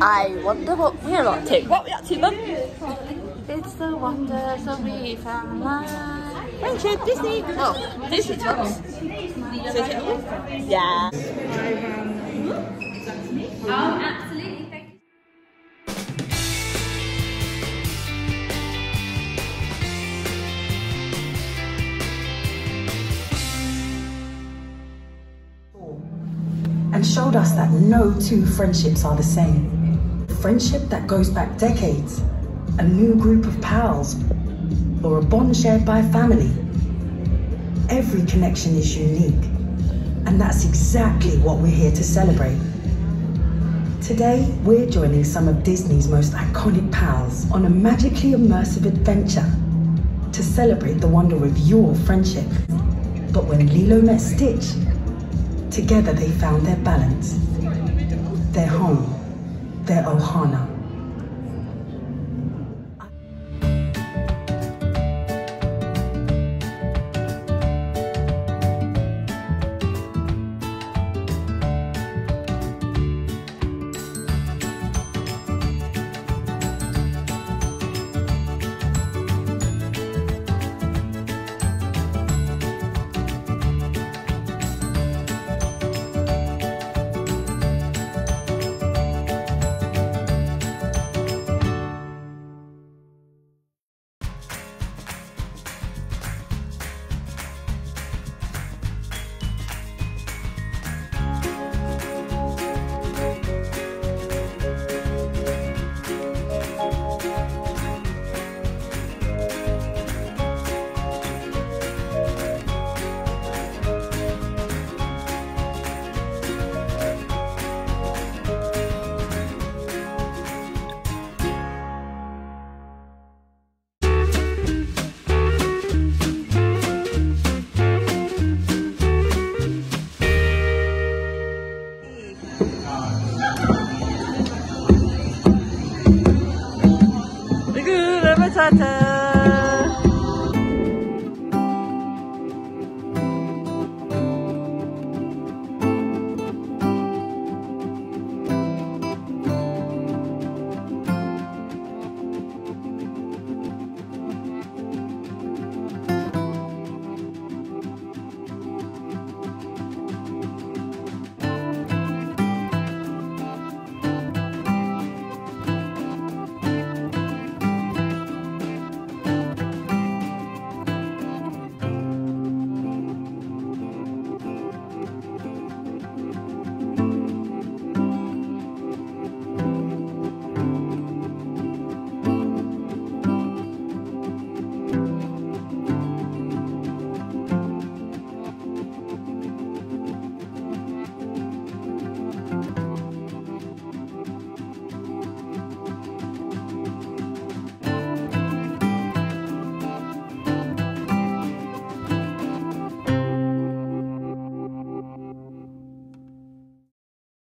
I wonder what we're up to. What are we up to, Mum? It's the wonders of we found life. Friendship, Disney. Oh, Disney talks. Yeah. Oh, absolutely. Thank you. and showed us that no two friendships are the same. Friendship that goes back decades, a new group of pals, or a bond shared by family. Every connection is unique, and that's exactly what we're here to celebrate. Today, we're joining some of Disney's most iconic pals on a magically immersive adventure to celebrate the wonder of your friendship. But when Lilo met Stitch, Together they found their balance, their home, their ohana. Matata.